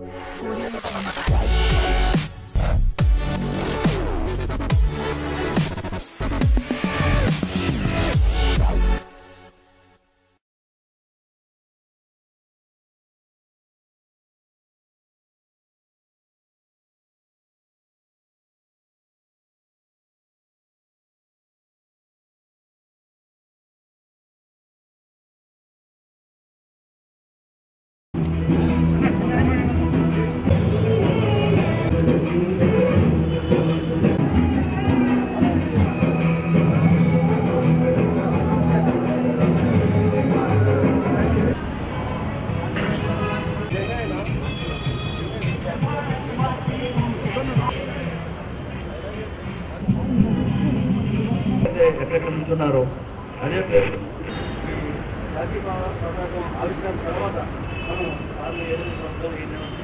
Audio Jungle. ఎక్కడెక్కడ ఉంటున్నారో అదే ప్లేస్ రాజీవ్ పతాకం ఆవిష్కరణ తర్వాత మనం వాళ్ళు ఏదైతే మొత్తం ఏంటంటే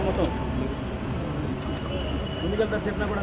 మొత్తం ముందుకెళ్తారు చెప్పినా కూడా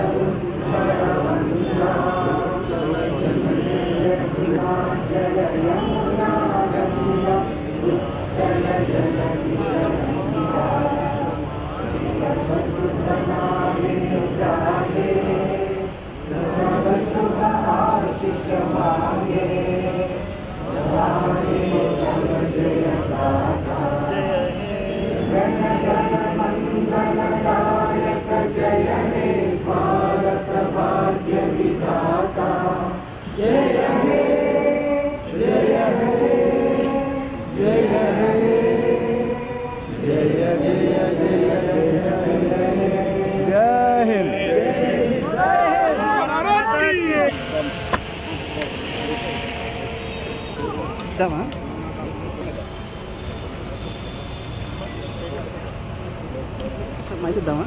Gracias. एकदम हाँ माहिती दवा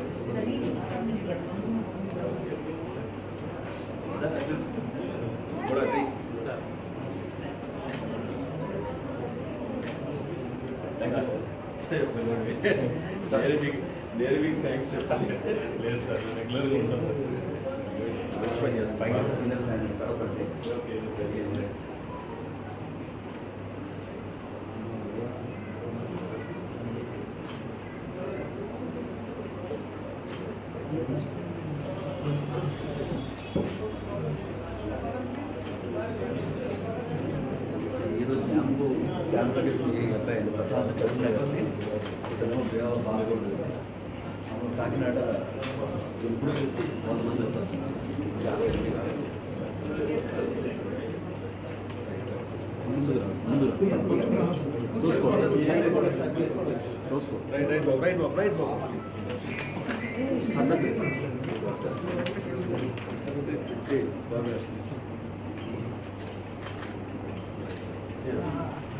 మీకు థ్యాంక్స్ చెప్పాలి లేదు సార్ రెగ్యులర్గా ఉంటాను సార్ పని చేస్తాను ఆంధ్రప్రదేశ్ ప్రశాంత్ చదువుతున్నాయి ఇతను కాకినాడ ఎప్పుడు కలిసి కొంతమంది వచ్చేస్తున్నారు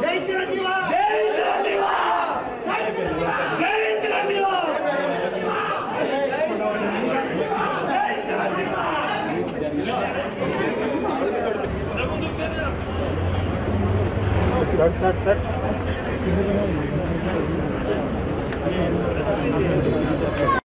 जय चिरंजीवा सर 自分もまたお話しするのではないかと。